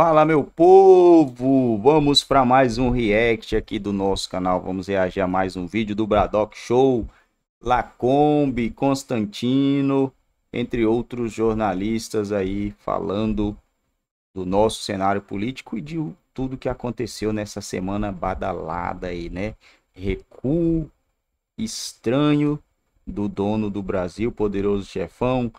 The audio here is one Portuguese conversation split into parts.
Fala, meu povo! Vamos para mais um react aqui do nosso canal. Vamos reagir a mais um vídeo do Bradock Show. Lacombe, Constantino, entre outros jornalistas aí falando do nosso cenário político e de tudo que aconteceu nessa semana badalada aí, né? Recuo estranho do dono do Brasil, poderoso chefão,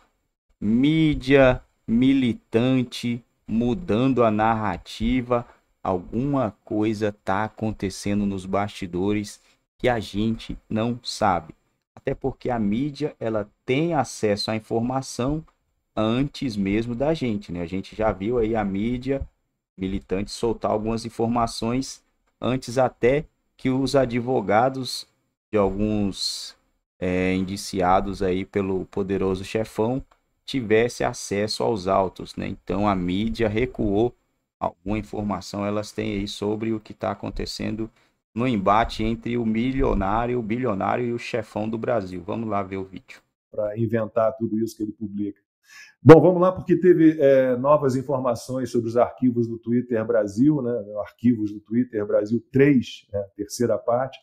mídia militante mudando a narrativa, alguma coisa tá acontecendo nos bastidores que a gente não sabe. Até porque a mídia ela tem acesso à informação antes mesmo da gente, né? A gente já viu aí a mídia militante soltar algumas informações antes até que os advogados de alguns é, indiciados aí pelo poderoso chefão tivesse acesso aos autos, né? Então a mídia recuou alguma informação elas têm aí sobre o que está acontecendo no embate entre o milionário, o bilionário e o chefão do Brasil. Vamos lá ver o vídeo. Para inventar tudo isso que ele publica. Bom, vamos lá, porque teve é, novas informações sobre os arquivos do Twitter Brasil, né? Arquivos do Twitter Brasil 3, né? terceira parte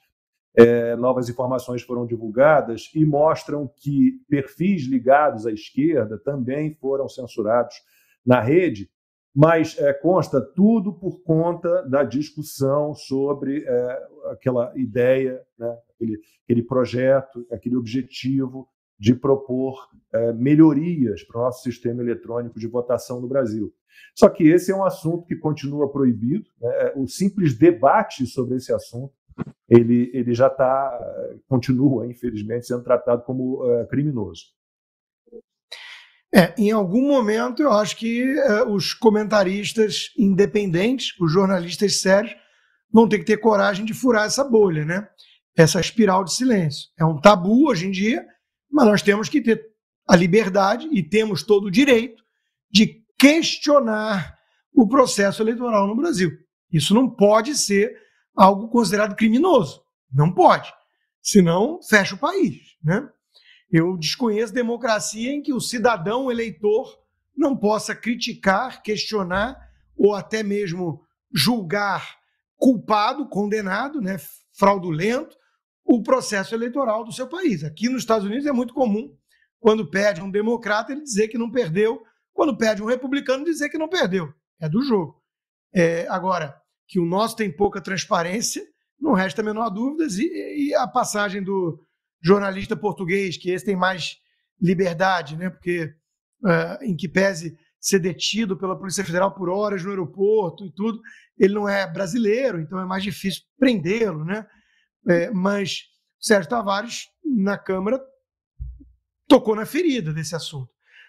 é, novas informações foram divulgadas e mostram que perfis ligados à esquerda também foram censurados na rede, mas é, consta tudo por conta da discussão sobre é, aquela ideia, né, aquele, aquele, projeto, aquele objetivo de propor é, melhorias para o nosso sistema eletrônico de votação no Brasil. Só que esse é um assunto que continua proibido. Né? O simples debate sobre esse assunto ele, ele já está, continua, infelizmente, sendo tratado como uh, criminoso. É, em algum momento, eu acho que uh, os comentaristas independentes, os jornalistas sérios, vão ter que ter coragem de furar essa bolha, né? Essa espiral de silêncio. É um tabu hoje em dia, mas nós temos que ter a liberdade e temos todo o direito de questionar o processo eleitoral no Brasil. Isso não pode ser algo considerado criminoso. Não pode. Senão, fecha o país. Né? Eu desconheço democracia em que o cidadão eleitor não possa criticar, questionar ou até mesmo julgar culpado, condenado, né, fraudulento, o processo eleitoral do seu país. Aqui nos Estados Unidos é muito comum, quando pede um democrata, ele dizer que não perdeu, quando pede um republicano, dizer que não perdeu. É do jogo. É, agora, que o nosso tem pouca transparência, não resta a menor dúvida, e, e a passagem do jornalista português, que esse tem mais liberdade, né? porque uh, em que pese ser detido pela Polícia Federal por horas no aeroporto e tudo, ele não é brasileiro, então é mais difícil prendê-lo, né? É, mas Sérgio Tavares, na Câmara, tocou na ferida desse assunto.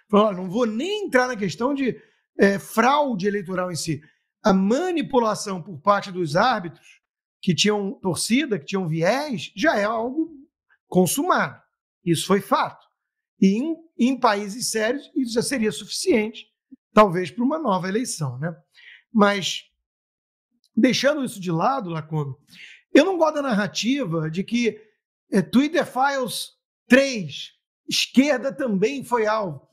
Falou: não vou nem entrar na questão de é, fraude eleitoral em si a manipulação por parte dos árbitros que tinham torcida, que tinham viés, já é algo consumado. Isso foi fato. E em, em países sérios, isso já seria suficiente, talvez, para uma nova eleição. Né? Mas, deixando isso de lado, Lacombe, eu não gosto da narrativa de que é, Twitter Files 3, esquerda também foi alvo.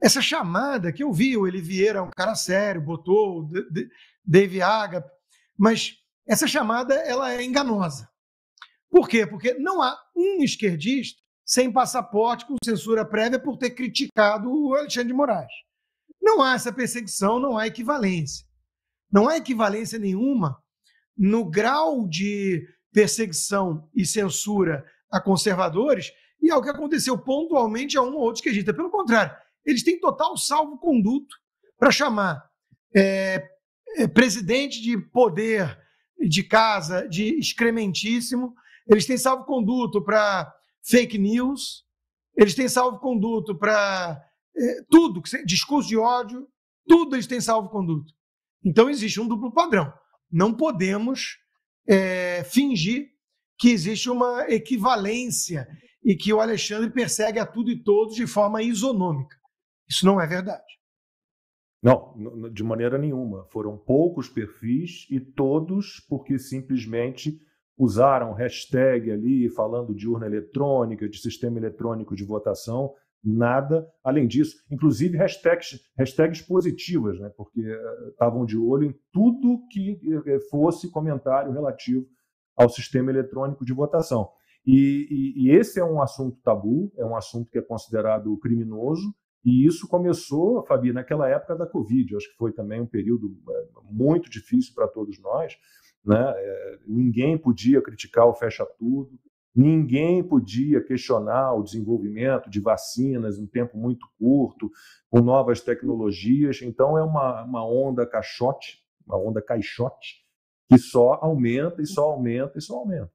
Essa chamada que eu vi, o Eli Vieira, um cara sério, botou o Dave Aga, mas essa chamada ela é enganosa. Por quê? Porque não há um esquerdista sem passaporte com censura prévia por ter criticado o Alexandre de Moraes. Não há essa perseguição, não há equivalência. Não há equivalência nenhuma no grau de perseguição e censura a conservadores e ao que aconteceu pontualmente a um ou outro esquerdista. Pelo contrário, eles têm total salvo-conduto para chamar é, presidente de poder de casa de excrementíssimo, eles têm salvo-conduto para fake news, eles têm salvo-conduto para é, tudo, discurso de ódio, tudo eles têm salvo-conduto. Então existe um duplo padrão. Não podemos é, fingir que existe uma equivalência e que o Alexandre persegue a tudo e todos de forma isonômica. Isso não é verdade. Não, de maneira nenhuma. Foram poucos perfis e todos porque simplesmente usaram hashtag ali falando de urna eletrônica, de sistema eletrônico de votação, Nada além disso, inclusive hashtags, hashtags positivas, né? porque estavam de olho em tudo que fosse comentário relativo ao sistema eletrônico de votação. E, e, e, esse é um assunto tabu, é um assunto que é considerado criminoso, e isso começou, Fabi, naquela época da Covid. Eu acho que foi também um período é, muito difícil para todos nós. Né? É, ninguém podia criticar o fecha tudo, ninguém podia questionar o desenvolvimento de vacinas em um tempo muito curto, com novas tecnologias. Então, é uma, uma onda caixote, uma onda caixote, que só aumenta e só aumenta e só aumenta.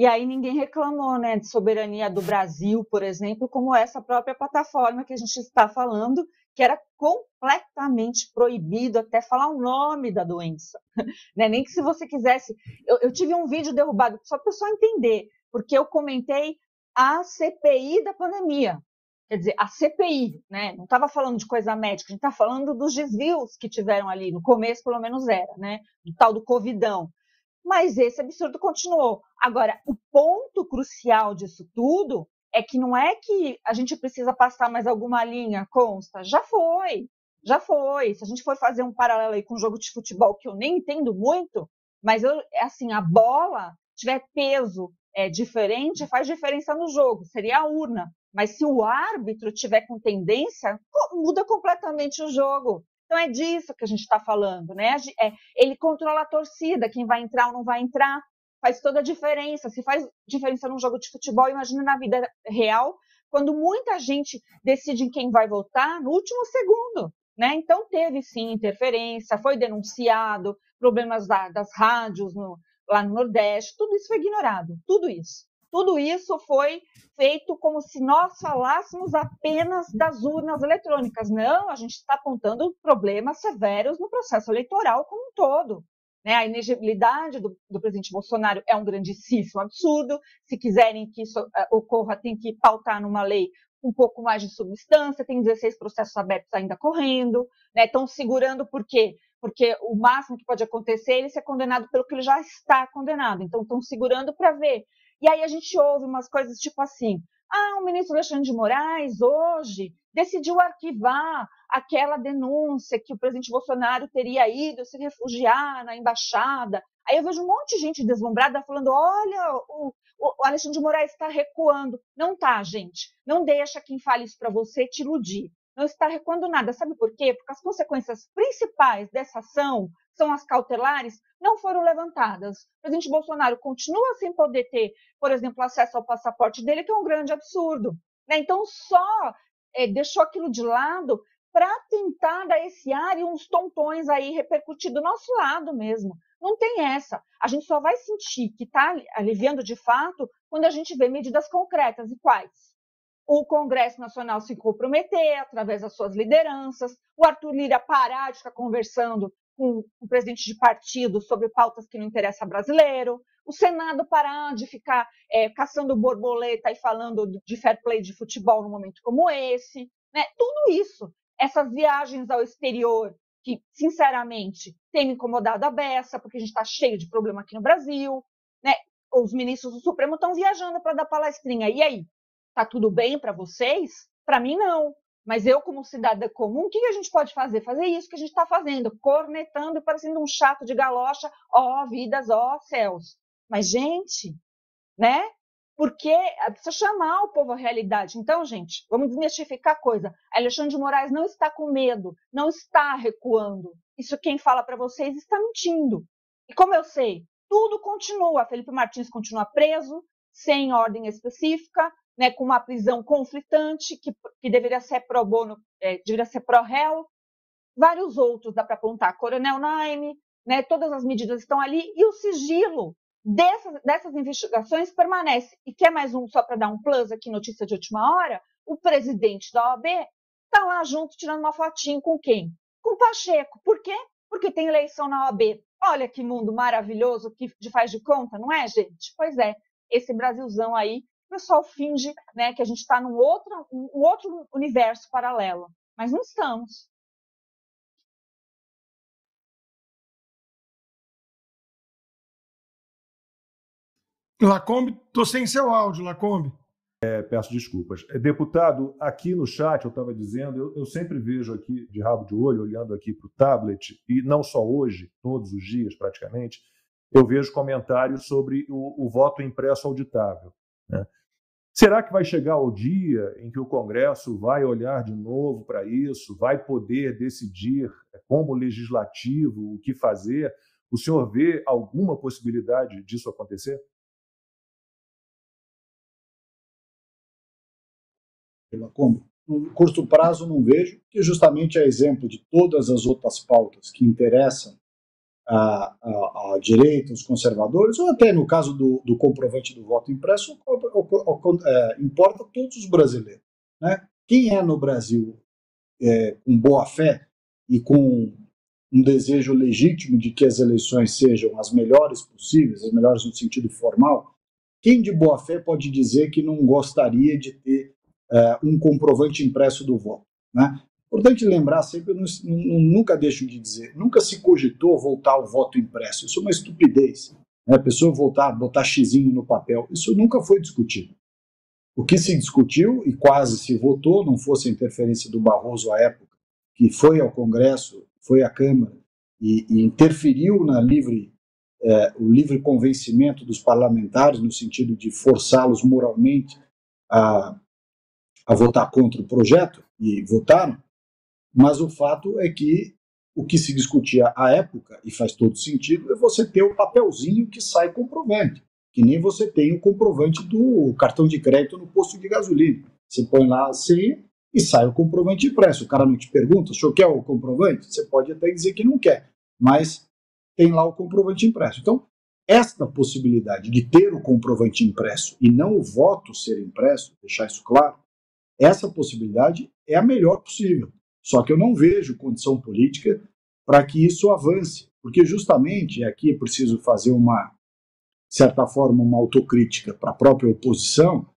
E aí ninguém reclamou né, de soberania do Brasil, por exemplo, como essa própria plataforma que a gente está falando, que era completamente proibido até falar o nome da doença. Né? Nem que se você quisesse. Eu, eu tive um vídeo derrubado, só para o pessoal entender, porque eu comentei a CPI da pandemia. Quer dizer, a CPI, né? Não estava falando de coisa médica, a gente está falando dos desvios que tiveram ali, no começo pelo menos era, né? Do tal do Covidão mas esse absurdo continuou. Agora, o ponto crucial disso tudo é que não é que a gente precisa passar mais alguma linha, consta, já foi, já foi. Se a gente for fazer um paralelo aí com um jogo de futebol que eu nem entendo muito, mas eu, é assim, a bola tiver peso é, diferente, faz diferença no jogo, seria a urna. Mas se o árbitro tiver com tendência, muda completamente o jogo. Então é disso que a gente está falando, né? É, ele controla a torcida, quem vai entrar ou não vai entrar, faz toda a diferença. Se faz diferença num jogo de futebol, imagina na vida real, quando muita gente decide em quem vai votar no último segundo. Né? Então teve sim interferência, foi denunciado, problemas da, das rádios no, lá no Nordeste, tudo isso foi ignorado, tudo isso. Tudo isso foi feito como se nós falássemos apenas das urnas eletrônicas. Não, a gente está apontando problemas severos no processo eleitoral como um todo. Né? A inegibilidade do, do, presidente Bolsonaro é um grandíssimo absurdo. Se quiserem que isso uh, ocorra, tem que pautar numa lei um pouco mais de substância. Tem 16 processos abertos ainda correndo. Estão né? segurando por quê? Porque o máximo que pode acontecer é ele ser condenado pelo que ele já está condenado. Então, estão segurando para ver e aí a gente ouve umas coisas tipo assim: ah, o ministro Alexandre de Moraes hoje decidiu arquivar aquela denúncia que o presidente Bolsonaro teria ido se refugiar na embaixada. Aí eu vejo um monte de gente deslumbrada falando: olha, o, o Alexandre de Moraes está recuando. Não tá, gente. Não deixa quem fale isso para você te iludir. Não está recuando nada. Sabe por quê? Porque as consequências principais dessa ação são as cautelares, não foram levantadas. O presidente Bolsonaro continua sem poder ter, por exemplo, acesso ao passaporte dele, que é um grande absurdo. Né? Então, só é, deixou aquilo de lado para tentar dar esse ar e uns tontões aí repercutir do nosso lado mesmo. Não tem essa. A gente só vai sentir que está aliviando de fato quando a gente vê medidas concretas. E quais? O Congresso Nacional se comprometer através das suas lideranças, o Arthur Lira parar de ficar conversando com o presidente de partido sobre pautas que não interessam brasileiro, o Senado parar de ficar é, caçando borboleta e falando de fair play de futebol num momento como esse, né? Tudo isso, essas viagens ao exterior que, sinceramente, tem me incomodado a beça, porque a gente está cheio de problema aqui no Brasil, né? Os ministros do Supremo estão viajando para dar palestrinha. E aí, tá tudo bem para vocês? Para mim não. Mas eu, como cidadã comum, o que a gente pode fazer? Fazer isso que a gente está fazendo, cornetando e parecendo um chato de galocha, ó vidas, ó céus. Mas, gente, né? Porque precisa chamar o povo à realidade. Então, gente, vamos desmistificar a coisa. Alexandre de Moraes não está com medo, não está recuando. Isso quem fala para vocês está mentindo. E como eu sei, tudo continua. Felipe Martins continua preso, sem ordem específica, né, com uma prisão conflitante, que, que deveria ser pro bono, é, deveria ser pro réu, vários outros dá para apontar, Coronel Naime, né, todas as medidas estão ali, e o sigilo dessas, dessas investigações permanece. E quer mais um, só para dar um plus aqui, notícia de última hora, o presidente da OAB está lá junto, tirando uma fotinho com quem? Com Pacheco. Por quê? Porque tem eleição na OAB. Olha que mundo maravilhoso que faz de conta, não é, gente? Pois é, esse Brasilzão aí o pessoal finge né, que a gente está num outro, um outro universo paralelo, mas não estamos. Lacombe, tô sem seu áudio, Lacombe. É, peço desculpas. É, deputado, aqui no chat eu estava dizendo, eu, eu, sempre vejo aqui de rabo de olho, olhando aqui para o tablet, e não só hoje, todos os dias praticamente, eu vejo comentários sobre o, o voto impresso auditável. Né? Será que vai chegar o dia em que o Congresso vai olhar de novo para isso, vai poder decidir como legislativo o que fazer? O senhor vê alguma possibilidade disso acontecer? pela Kombi. No curto prazo, não vejo, que justamente é exemplo de todas as outras pautas que interessam a, a, direita, os conservadores, ou até no caso do, do comprovante do voto impresso, é, importa todos os brasileiros. Né? Quem é no Brasil é, com boa fé e com um desejo legítimo de que as eleições sejam as melhores possíveis, as melhores no sentido formal, quem de boa fé pode dizer que não gostaria de ter uh, um comprovante impresso do voto. Né? Importante lembrar sempre, eu nunca deixo de dizer, nunca se cogitou voltar ao voto impresso. Isso é uma estupidez. Né? A pessoa voltar, botar xizinho no papel. Isso nunca foi discutido. O que se discutiu e quase se votou, não fosse a interferência do Barroso à época, que foi ao Congresso, foi à Câmara e, e interferiu na livre, é, o livre convencimento dos parlamentares, no sentido de forçá-los moralmente a, a votar contra o projeto, e votaram, mas o fato é que o que se discutia à época, e faz todo sentido, é você ter o papelzinho que sai comprovante, que nem você tem o comprovante do cartão de crédito no posto de gasolina. Você põe lá a senha e sai o comprovante impresso. O cara não te pergunta, o senhor quer o comprovante? Você pode até dizer que não quer, mas tem lá o comprovante impresso. Então, esta possibilidade de ter o comprovante impresso e não o voto ser impresso, deixar isso claro, essa possibilidade é a melhor possível. Só que eu não vejo condição política para que isso avance, porque justamente aqui é preciso fazer uma certa forma uma autocrítica para a própria oposição,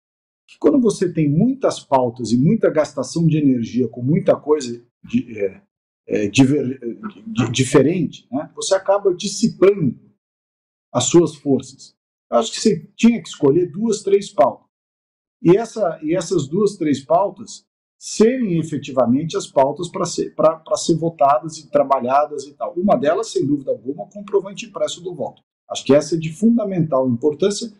que quando você tem muitas pautas e muita gastação de energia com muita coisa de, é, é, diver, de, diferente, né, você acaba dissipando as suas forças. Eu acho que você tinha que escolher duas, três pautas. E, essa, e essas duas, três pautas serem efetivamente as pautas para ser, ser votadas e trabalhadas e tal. Uma delas, sem dúvida alguma, o comprovante impresso do voto. Acho que essa é de fundamental importância.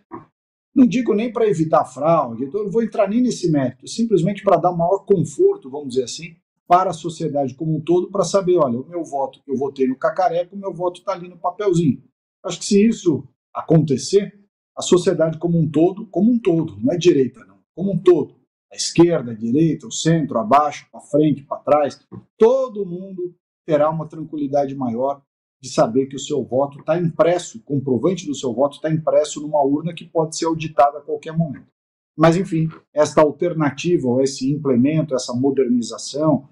Não digo nem para evitar fraude, então eu não vou entrar nem nesse mérito, simplesmente para dar maior conforto, vamos dizer assim, para a sociedade como um todo, para saber, olha, o meu voto que eu votei no cacareco, o meu voto está ali no papelzinho. Acho que se isso acontecer, a sociedade como um todo, como um todo, não é direita, não como um todo. A esquerda, direita, o centro, abaixo, para frente, para trás, todo mundo terá uma tranquilidade maior de saber que o seu voto está impresso, o comprovante do seu voto está impresso numa urna que pode ser auditada a qualquer momento. Mas, enfim, esta alternativa, ou esse implemento, essa modernização,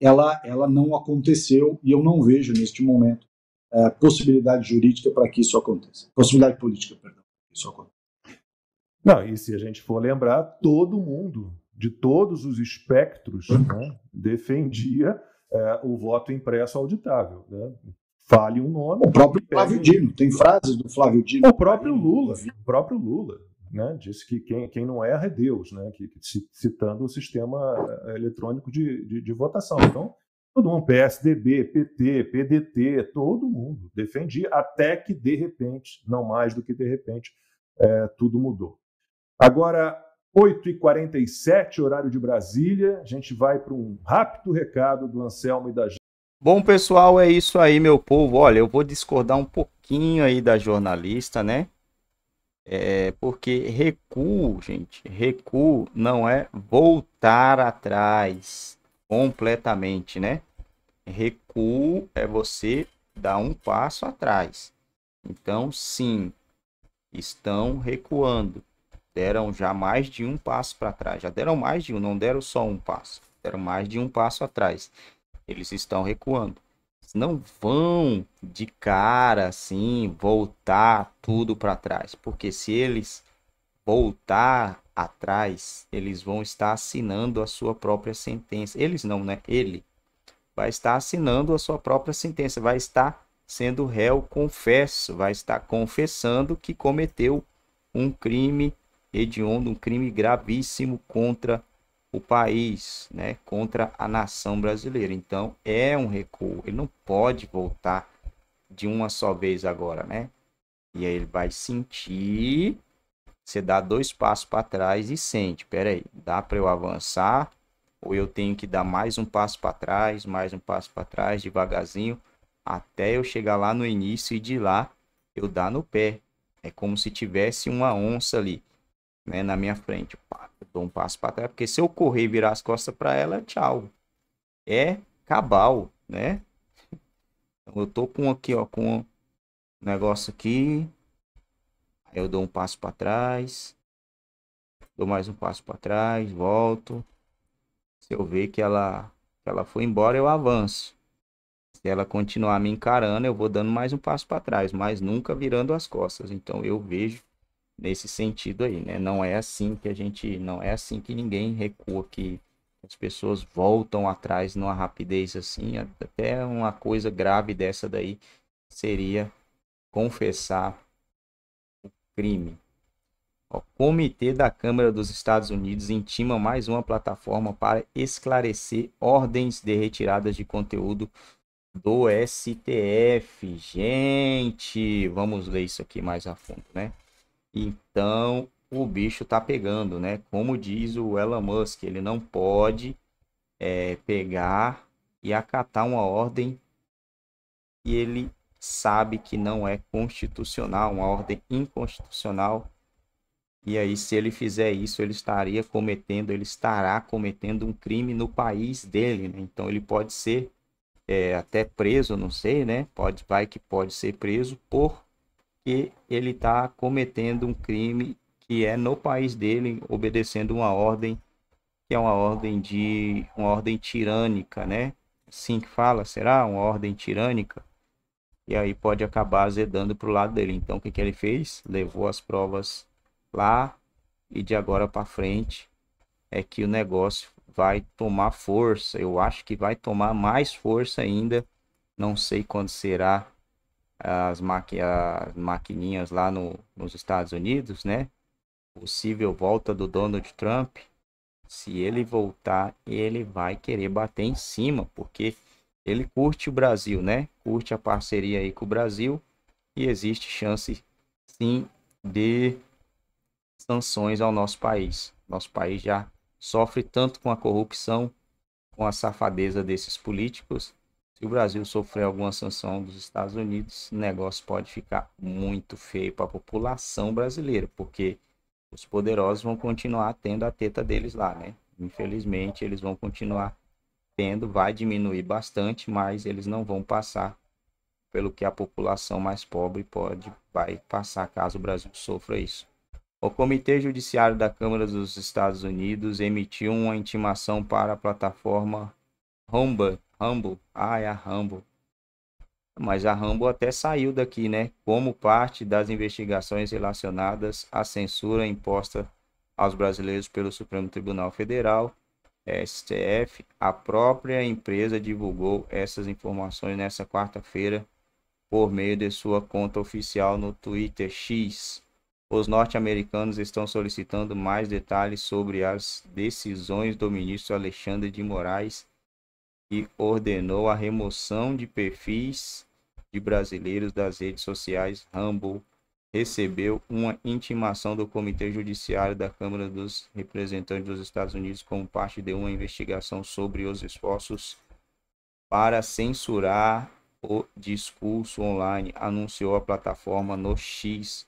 ela, ela não aconteceu e eu não vejo neste momento é, possibilidade jurídica para que isso aconteça. Possibilidade política, perdão, que isso aconteça. Não, e se a gente for lembrar, todo mundo, de todos os espectros, né, defendia é, o voto impresso auditável. Né? Fale um nome. O próprio Flávio Dino, tem frases do Flávio Dino. O próprio Lula, o próprio Lula. Né, disse que quem, quem não erra é Deus, né, que, citando o sistema é, eletrônico de, de, de votação. Então, todo mundo, PSDB, PT, PDT, todo mundo defendia, até que de repente, não mais do que de repente, é, tudo mudou. Agora, 8h47, horário de Brasília, a gente vai para um rápido recado do Anselmo e da Bom, pessoal, é isso aí, meu povo. Olha, eu vou discordar um pouquinho aí da jornalista, né? É, porque recuo, gente, recuo não é voltar atrás completamente, né? Recuo é você dar um passo atrás. Então, sim, estão recuando deram já mais de um passo para trás. Já deram mais de um, não deram só um passo. Deram mais de um passo atrás. Eles estão recuando. não vão de cara assim voltar tudo para trás, porque se eles voltar atrás, eles vão estar assinando a sua própria sentença. Eles não, né? Ele vai estar assinando a sua própria sentença, vai estar sendo réu confesso, vai estar confessando que cometeu um crime hediondo, um crime gravíssimo contra o país, né, contra a nação brasileira. Então é um recuo. Ele não pode voltar de uma só vez agora, né? E aí ele vai sentir. Você dá dois passos para trás e sente. Pera aí, dá para eu avançar? Ou eu tenho que dar mais um passo para trás, mais um passo para trás, devagarzinho, até eu chegar lá no início e de lá eu dar no pé. É como se tivesse uma onça ali, né, na minha frente. Eu dou um passo para trás, porque se eu correr e virar as costas para ela, tchau. É cabal, né? Então, eu tô com aqui, ó, com um negócio aqui. Aí eu dou um passo para trás. Dou mais um passo para trás, volto. Se eu ver que ela, que ela foi embora, eu avanço. Se ela continuar me encarando, eu vou dando mais um passo para trás, mas nunca virando as costas. Então eu vejo nesse sentido aí, né? Não é assim que a gente, não é assim que ninguém recua que as pessoas voltam atrás numa rapidez assim, até uma coisa grave dessa daí seria confessar o crime. O Comitê da Câmara dos Estados Unidos intima mais uma plataforma para esclarecer ordens de retiradas de conteúdo do STF. Gente, vamos ler isso aqui mais a fundo, né? Então, o bicho tá pegando, né? Como diz o Elon Musk, ele não pode é, pegar e acatar uma ordem e ele sabe que não é constitucional, uma ordem inconstitucional e aí, se ele fizer isso, ele estaria cometendo, ele estará cometendo um crime no país dele, né? Então ele pode ser é, até preso, não sei, né? Pode, vai que pode ser preso porque ele está cometendo um crime que é no país dele, obedecendo uma ordem que é uma ordem de uma ordem tirânica, né? Assim que fala, será uma ordem tirânica? E aí pode acabar azedando para o lado dele. Então o que, que ele fez? Levou as provas lá e de agora para frente é que o negócio vai tomar força. Eu acho que vai tomar mais força ainda. Não sei quando será as, maqui as maquininhas lá no, nos Estados Unidos, né? Possível volta do Donald Trump. Se ele voltar, ele vai querer bater em cima, porque ele curte o Brasil, né? Curte a parceria aí com o Brasil e existe chance sim de sanções ao nosso país. Nosso país já sofre tanto com a corrupção, com a safadeza desses políticos. Se o Brasil sofrer alguma sanção dos Estados Unidos, o negócio pode ficar muito feio para a população brasileira, porque os poderosos vão continuar tendo a teta deles lá, né? Infelizmente, eles vão continuar tendo, vai diminuir bastante, mas eles não vão passar pelo que a população mais pobre pode vai passar caso o Brasil sofra isso. O Comitê Judiciário da Câmara dos Estados Unidos emitiu uma intimação para a plataforma Rumble. Rumble. Ah, é a Rumble. Mas a Rumble até saiu daqui, né? Como parte das investigações relacionadas à censura imposta aos brasileiros pelo Supremo Tribunal Federal, STF, a própria empresa divulgou essas informações nesta quarta-feira por meio de sua conta oficial no Twitter X. Os norte-americanos estão solicitando mais detalhes sobre as decisões do ministro Alexandre de Moraes, que ordenou a remoção de perfis de brasileiros das redes sociais. Rumble recebeu uma intimação do Comitê Judiciário da Câmara dos Representantes dos Estados Unidos como parte de uma investigação sobre os esforços para censurar o discurso online, anunciou a plataforma no X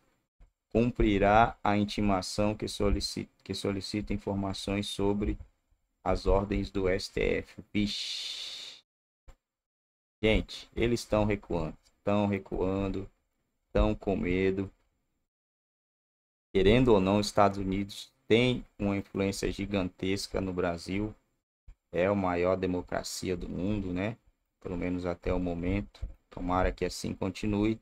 cumprirá a intimação que solicita, que solicita informações sobre as ordens do STF. Vixe. Gente, eles estão recuando, estão recuando, estão com medo. Querendo ou não, os Estados Unidos tem uma influência gigantesca no Brasil. É a maior democracia do mundo, né? Pelo menos até o momento. Tomara que assim continue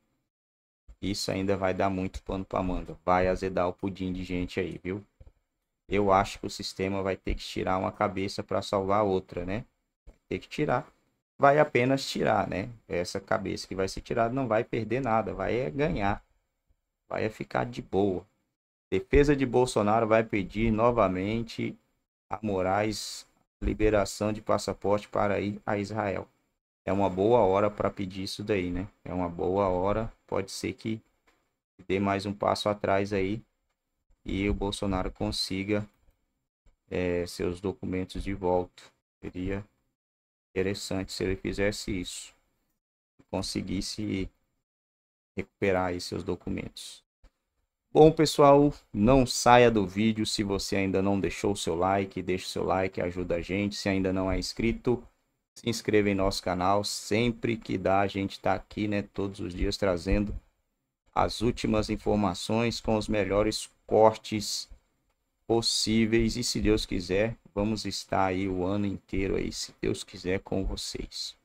isso ainda vai dar muito pano para manga. Vai azedar o pudim de gente aí, viu? Eu acho que o sistema vai ter que tirar uma cabeça para salvar outra, né? Ter que tirar. Vai apenas tirar, né? Essa cabeça que vai ser tirada não vai perder nada, vai é ganhar. Vai é ficar de boa. Defesa de Bolsonaro vai pedir novamente a Moraes liberação de passaporte para ir a Israel. É uma boa hora para pedir isso daí, né? É uma boa hora. Pode ser que dê mais um passo atrás aí e o Bolsonaro consiga é, seus documentos de volta. Seria interessante se ele fizesse isso. Conseguisse recuperar seus documentos. Bom, pessoal, não saia do vídeo se você ainda não deixou o seu like, deixe o seu like, ajuda a gente. Se ainda não é inscrito, se inscreva em nosso canal. Sempre que dá, a gente está aqui, né, todos os dias trazendo as últimas informações com os melhores cortes possíveis. E se Deus quiser, vamos estar aí o ano inteiro aí, se Deus quiser, com vocês.